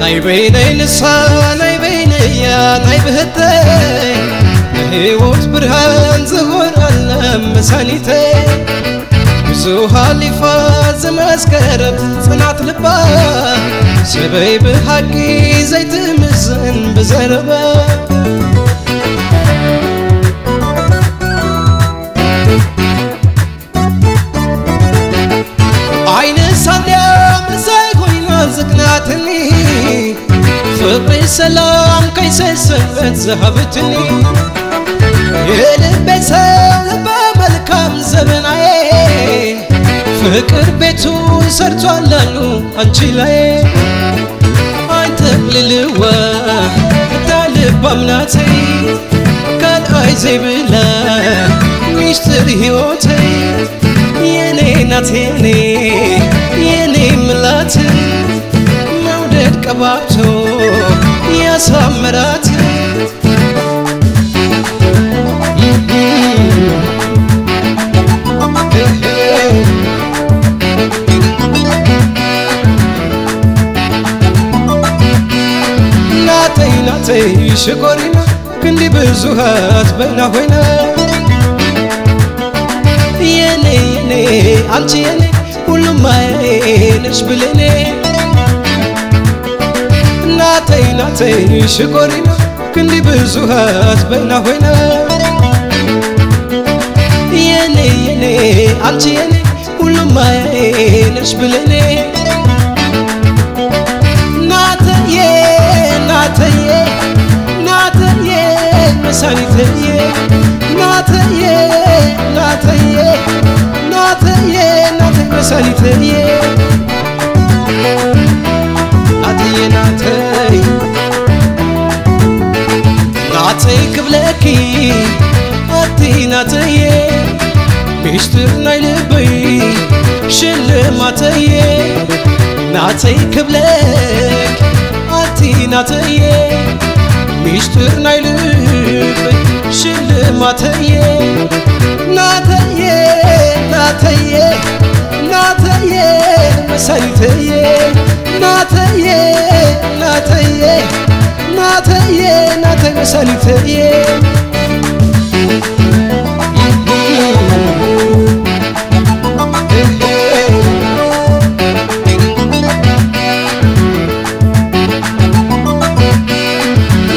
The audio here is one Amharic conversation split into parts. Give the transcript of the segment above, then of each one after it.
ናይ በይነይ ንሳ ናይ በይነያ ናይ ብህተይ ንህይወት ብርሃን ዝሆን ኣለም መሳኒተይ ብዙ ሃሊፋ ዘመስከረት ጽናት ልባ ሰበይ ብሓቂ ዘይትምዝን ብዘረባ ዝቅናትኒ ፍቅሪ ሰላም ከይሰሰበት ዝሃብትኒ የልቤ ሰው ልበ መልካም ዘመናዬ ፍቅር ቤቱን ሰርቷላሉ አንቺ ላይ አይተቅልልወ እታ ልብ አምናተይ ካልአይ ዘይብለ ሚስጥር ሕይወተይ የኔ ናት የኔ የኔ ምላት መውደድ ቀባብቶ ያሳምራት። ናተይ ናተይ ሽኮሪና ክንዲ ብዙሃት በይና ሆይና። የኔ የኔ አንቺ የኔ ሁሉም ማየነሽ ብለኔ ናተይ ናተይ ሽኮሪና ክንዲ ብዙሃት በይና ሆይና የኔ የኔ አንቺ የኔ ሁሉም ማየነሽ ብለኔ ናተዬ ናተዬ ናተዬ መሳኒተዬ ናተዬ ናተዬ ናተዬ ናተይ መሳኒተዬ ናተዬ ናተይ ናተይ ክብለኪ ኣቲ ናተዬ ሚስጥር ናይ ልበይ ሽልማተዬ ናተይ ክብለክ ኣቲ ናተዬ ሚስጥር ናይ ልበይ ሽልማተዬ ናተዬ ናተዬ ናተዬ መሳኒተዬ ናተዬ ናተይ መሳኒተዬ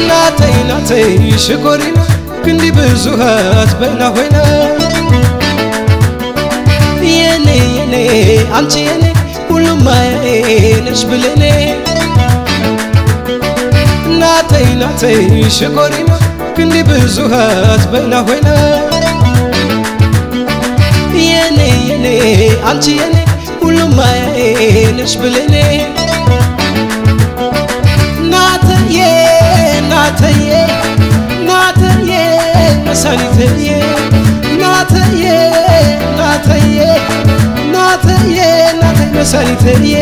ናተይ ናተይ ሽኮሪና ክንዲ ብዙሃት በይና ሆይና የኔ የኔ አንቺ የኔ ሁሉም ማየነሽ ብለኔ ናተይ ናተይ ሽኮሪና ክንዲ ብዙሃት በይና ሆይና። የኔ የኔ አንቺ የኔ ሁሉም ማየነሽ ብለኔ። ናተዬ ናተዬ ናተዬ መሳኒተዬ ናተዬ ናተዬ ናተዬ ናተይ መሳኒተዬ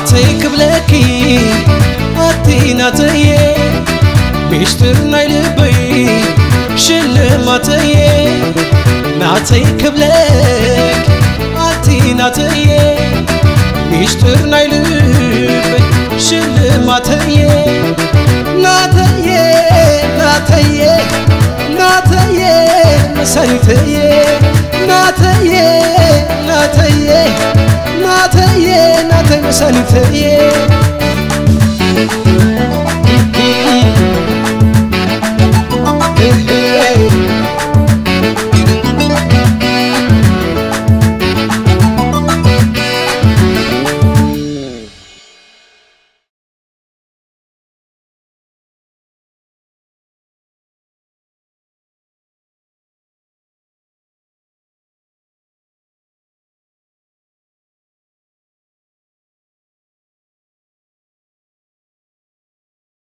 ናተይ ክብለኪ ኣቲ ናተዬ ሚስጥር ናይ ልበይ ሽልማተዬ ናተይ ክብለክ ኣቲ ናተዬ ሚስጥር ናይ ልበይ ሽልማተዬ ናተዬ ናተዬ ናተዬ መሳኒተዬ ናተዬ ናተዬ ናተዬ ናተይ መሳኒተዬ